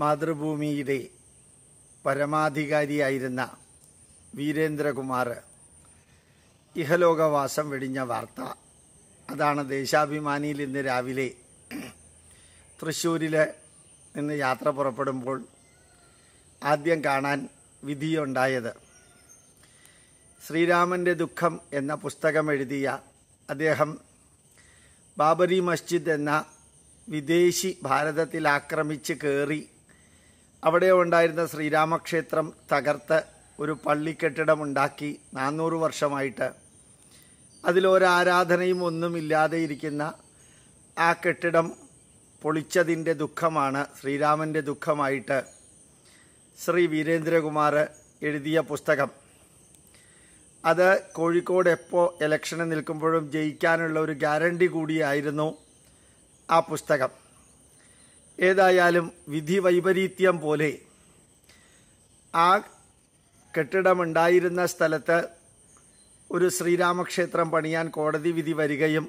മാതൃഭൂമിയുടെ പരമാധികാരിയായിരുന്ന വീരേന്ദ്രകുമാർ ഇഹലോകവാസം വെടിഞ്ഞ വാർത്ത. അതാണ് ദേശാഭിമാനിയിൽ ഇന്ന് രാവിലെ തൃശ്ശൂരിൽ നിന്ന് യാത്ര പുറപ്പെടുമ്പോൾ ആദ്യം കാണാൻ വിധിയുണ്ടായത്. ശ്രീരാമന്റെ ദുഃഖം എന്ന പുസ്തകം എഴുതിയ അദ്ദേഹം ബാബരി മസ്ജിദ് എന്ന വിദേശി ഭാരതത്തിൽ ആക്രമിച്ച് കയറി അവിടെ ഉണ്ടായിരുന്ന ശ്രീരാമക്ഷേത്രം തകർത്ത് ഒരു പള്ളിക്കെട്ടിടമുണ്ടാക്കി നാനൂറ് വർഷമായിട്ട്. അതിലൊരാരാധനയും ഒന്നുമില്ലാതെ ഇരിക്കുന്ന ആ കെട്ടിടം പൊളിച്ചതിന്റെ ദുഃഖമാണ് ശ്രീരാമന്റെ ദുഃഖമായിട്ട് ശ്രീ വീരേന്ദ്രകുമാർ എഴുതിയ പുസ്തകം. അത് കോഴിക്കോട് എപ്പോൾ ഇലക്ഷന് നിൽക്കുമ്പോഴും ജയിക്കാനുള്ള ഒരു ഗ്യാരണ്ടി കൂടിയായിരുന്നു ആ പുസ്തകം. ഏതായാലും വിധി വൈപരീത്യം പോലെ ആ കെട്ടിടമുണ്ടായിരുന്ന സ്ഥലത്ത് ഒരു ശ്രീരാമക്ഷേത്രം പണിയാൻ കോടതി വിധി വരികയും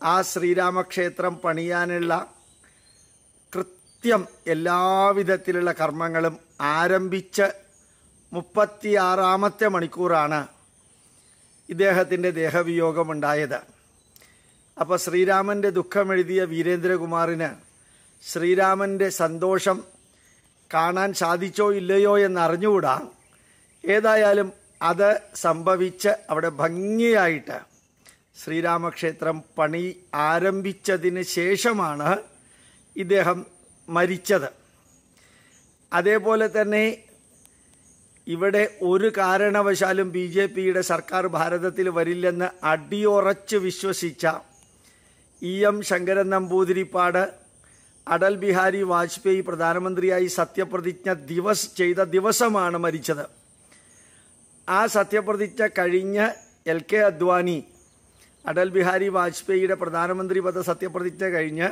ആ ശ്രീരാമക്ഷേത്രം പണിയാനുള്ള കൃത്യം എല്ലാവിധത്തിലുള്ള കർമ്മങ്ങളും ആരംഭിച്ച് മുപ്പത്തിയാറാമത്തെ മണിക്കൂറാണ് ഇദ്ദേഹത്തിന്റെ ദേഹവിയോഗമുണ്ടായത്. അപ്പോൾ ശ്രീരാമന്റെ ദുഃഖമെഴുതിയ വീരേന്ദ്രകുമാറിന് ശ്രീരാമന്റെ സന്തോഷം കാണാൻ സാധിച്ചോ ഇല്ലയോ എന്ന് അറിഞ്ഞുകൂടാ ഏതായാലും അത് സംഭവിച്ച് അവിടെ ഭംഗിയായിട്ട് ശ്രീരാമക്ഷേത്രം പണി ആരംഭിച്ചതിന് ശേഷമാണ് ഇദ്ദേഹം മരിച്ചത്. അതേപോലെ തന്നെ ഇവിടെ ഒരു കാരണവശാലും ബി ജെ പിയുടെ സർക്കാർ ഭാരതത്തിൽ വരില്ലെന്ന് അടിയുറച്ച് വിശ്വസിച്ച ഇ എം ശങ്കരൻ നമ്പൂതിരിപ്പാട് അടൽ ബിഹാരി വാജ്പേയി പ്രധാനമന്ത്രിയായി സത്യപ്രതിജ്ഞ ദിവസ് ചെയ്ത ദിവസമാണ് മരിച്ചത്. ആ സത്യപ്രതിജ്ഞ കഴിഞ്ഞ് എൽ കെ അദ്വാനി അടൽ ബിഹാരി വാജ്പേയിയുടെ പ്രധാനമന്ത്രി പദ സത്യപ്രതിജ്ഞ കഴിഞ്ഞ്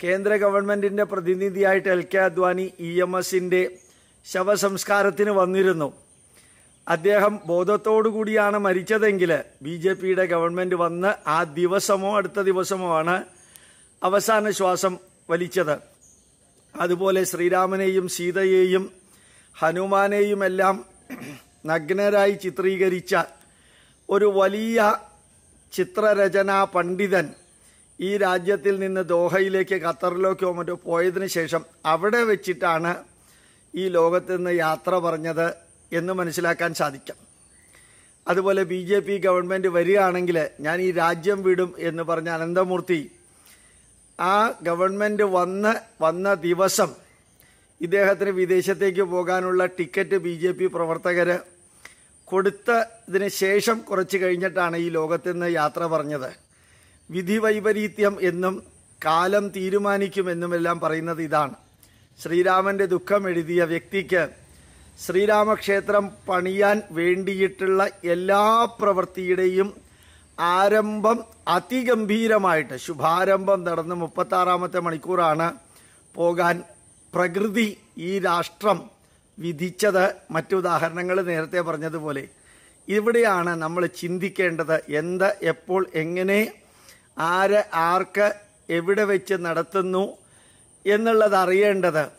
കേന്ദ്ര ഗവൺമെന്റിന്റെ പ്രതിനിധിയായിട്ട് L K Advani E M എസിന്റെ ശവസംസ്കാരത്തിന് വന്നിരുന്നു. അദ്ദേഹം കൂടിയാണ് മരിച്ചതെങ്കിൽ ബി ജെ പിയുടെ ഗവൺമെന്റ് വന്ന് ആ ദിവസമോ അടുത്ത ദിവസമോ ആണ് അവസാന ശ്വാസം വലിച്ചത്. അതുപോലെ ശ്രീരാമനെയും സീതയെയും ഹനുമാനെയും എല്ലാം നഗ്നരായി ചിത്രീകരിച്ച ഒരു വലിയ ചിത്രരചനാ പണ്ഡിതൻ ഈ രാജ്യത്തിൽ നിന്ന് ദോഹയിലേക്ക് ഖത്തറിലേക്കോ മറ്റോ പോയതിനു ശേഷം അവിടെ വെച്ചിട്ടാണ് ഈ ലോകത്ത് നിന്ന് യാത്ര പറഞ്ഞത് എന്ന് മനസ്സിലാക്കാൻ സാധിക്കാം. അതുപോലെ ബി ജെ പി ഗവൺമെന്റ് വരികയാണെങ്കിൽ ഞാൻ ഈ രാജ്യം വിടും എന്ന് പറഞ്ഞ അനന്തമൂർത്തി ആ ഗവൺമെന്റ് വന്ന് വന്ന ദിവസം ഇദ്ദേഹത്തിന് വിദേശത്തേക്ക് പോകാനുള്ള ടിക്കറ്റ് ബി ജെ പി പ്രവർത്തകർ കൊടുത്തതിന് ശേഷം കുറച്ച് കഴിഞ്ഞിട്ടാണ് ഈ ലോകത്ത് നിന്ന് യാത്ര പറഞ്ഞത്. വിധി വൈപരീത്യം എന്നും കാലം തീരുമാനിക്കുമെന്നും എല്ലാം പറയുന്നത് ഇതാണ്. ശ്രീരാമന്റെ ദുഃഖം എഴുതിയ വ്യക്തിക്ക് ശ്രീരാമക്ഷേത്രം പണിയാൻ വേണ്ടിയിട്ടുള്ള എല്ലാ പ്രവൃത്തിയുടെയും ആരംഭം അതിഗംഭീരമായിട്ട് ശുഭാരംഭം നടന്ന് മുപ്പത്താറാമത്തെ മണിക്കൂറാണ് പോകാൻ പ്രകൃതി ഈ രാഷ്ട്രം വിധിച്ചത്. മറ്റുദാഹരണങ്ങൾ നേരത്തെ പറഞ്ഞതുപോലെ ഇവിടെയാണ് നമ്മൾ ചിന്തിക്കേണ്ടത് എന്ത് എപ്പോൾ എങ്ങനെ ആര് ആർക്ക് എവിടെ വെച്ച് നടത്തുന്നു എന്നുള്ളത് അറിയേണ്ടത്.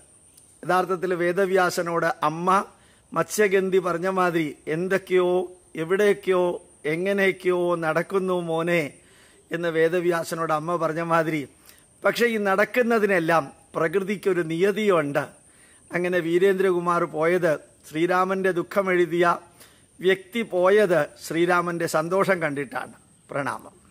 യഥാർത്ഥത്തിൽ വേദവ്യാസനോട് അമ്മ മത്സ്യഗന്ധി പറഞ്ഞ മാതിരി എന്തൊക്കെയോ എവിടെയൊക്കെയോ എങ്ങനെയൊക്കെയോ നടക്കുന്നു മോനെ എന്ന് വേദവ്യാസനോട് അമ്മ പറഞ്ഞ മാതിരി. പക്ഷേ ഈ നടക്കുന്നതിനെല്ലാം പ്രകൃതിക്കൊരു നിയതിയുണ്ട്. അങ്ങനെ വീരേന്ദ്രകുമാർ പോയത് ശ്രീരാമന്റെ ദുഃഖമെഴുതിയ വ്യക്തി പോയത് ശ്രീരാമന്റെ സന്തോഷം കണ്ടിട്ടാണ്. പ്രണാമം.